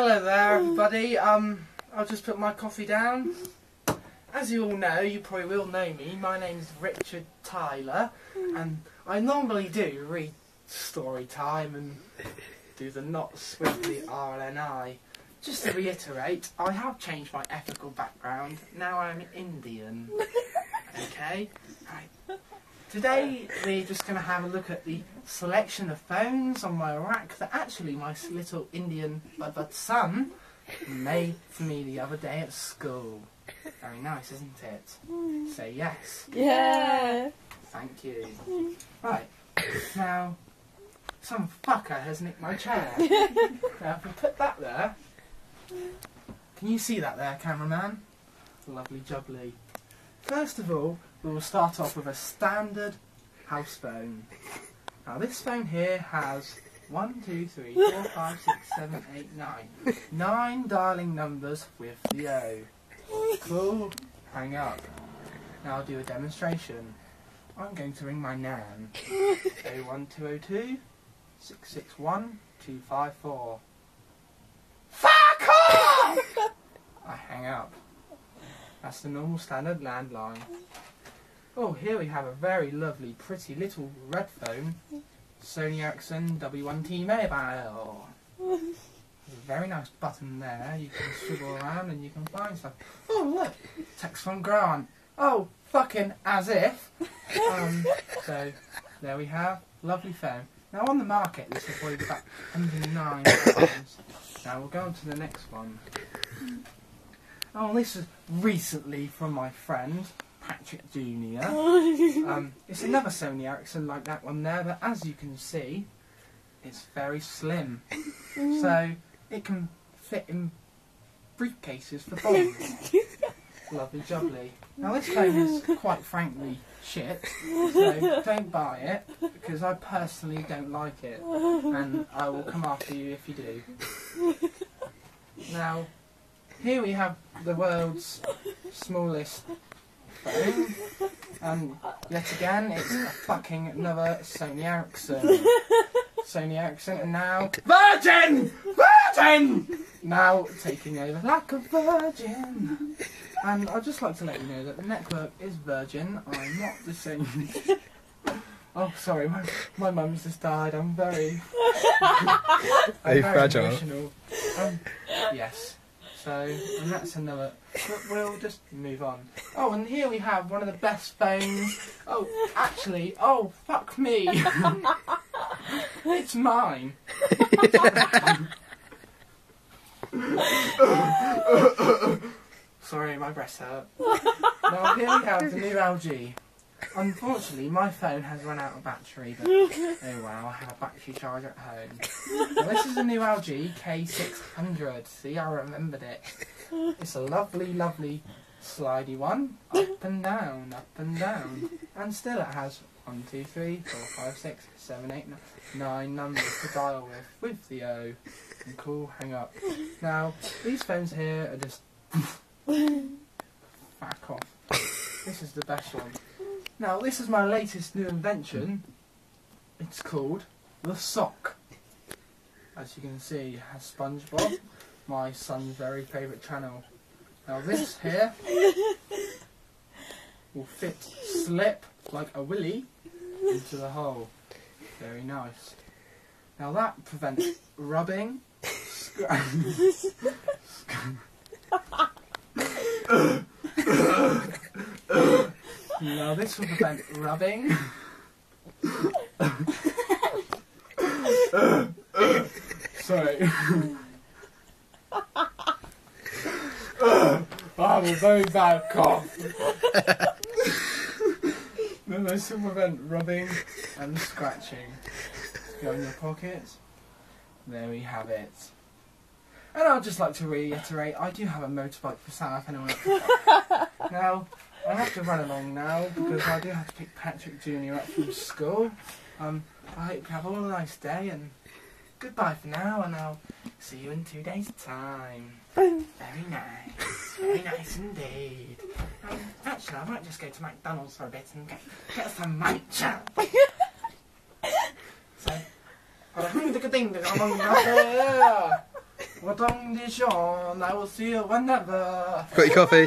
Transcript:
Hello there, everybody. Um, I'll just put my coffee down. As you all know, you probably will know me. My name's Richard Tyler, and I normally do read story time and do the knots with the RNI. Just to reiterate, I have changed my ethical background. Now I'm Indian. Okay? Right. Today we're just going to have a look at the selection of phones on my rack that actually my little Indian bud bud son made for me the other day at school. Very nice, isn't it? Hmm. Say yes. Yeah. Thank you. Right. Now, some fucker has nicked my chair. now, if we put that there, can you see that there, cameraman? Lovely jubbly. First of all, we will start off with a standard house phone. Now, this phone here has one, two, three, four, five, six, seven, eight, nine. Nine dialing numbers with the O. Cool. Hang up. Now I'll do a demonstration. I'm going to ring my nan. 01202 661 254. Fuck off! I hang up. That's the normal standard landline. Oh, here we have a very lovely, pretty little red phone. Sony Ericsson W1T mobile. Very nice button there. You can swivel around and you can find stuff. Oh, look! Text from Grant. Oh, fucking as if. Um, so, there we have. Lovely phone. Now, on the market, this will probably be about 109 pounds. Now, we'll go on to the next one. Oh, this is recently from my friend, Patrick Jr. Um, it's another Sony Ericsson like that one there, but as you can see, it's very slim. So, it can fit in briefcases for bombs. Lovely jubbly. Now this phone is quite frankly shit, so don't buy it because I personally don't like it, and I will come after you if you do. Now, here we have the world's smallest phone, and yet again it's a fucking another Sony Ericsson. Sony Ericsson, and now Virgin, Virgin, now taking over like a virgin. And I'd just like to let you know that the network is Virgin. I'm not the same. oh, sorry, my my mum's just died. I'm very. I'm Are you very fragile? emotional. Um, yes. So, and that's another. We'll just move on. Oh, and here we have one of the best phones. Oh, actually, oh fuck me. it's mine. Sorry, my breast hurt. now here we have the new LG. Unfortunately, my phone has run out of battery, but oh well, I have a battery charger at home. Now, this is a new LG K600. See, I remembered it. It's a lovely, lovely slidey one. Up and down, up and down. And still it has one, two, three, four, five, six, seven, eight, nine, nine numbers to dial with, with the O. And cool, hang up. Now, these phones here are just Fuck off. This is the best one. Now, this is my latest new invention. It's called the sock. As you can see, it has SpongeBob, my son's very favourite channel. Now, this here will fit slip like a willy into the hole. Very nice. Now, that prevents rubbing, Now this will prevent rubbing. Sorry. I have a very bad cough. then this will prevent rubbing and scratching. Go in your pockets. There we have it. And I'd just like to reiterate, I do have a motorbike for sale if anyone Now, I have to run along now because I do have to pick Patrick Jr. up from school. Um, I hope you have all a nice day and goodbye for now and I'll see you in two days' time. Very nice. Very nice indeed. Um, actually, I might just go to McDonald's for a bit and get, get some muncher. so, I will see you whenever. Got your coffee?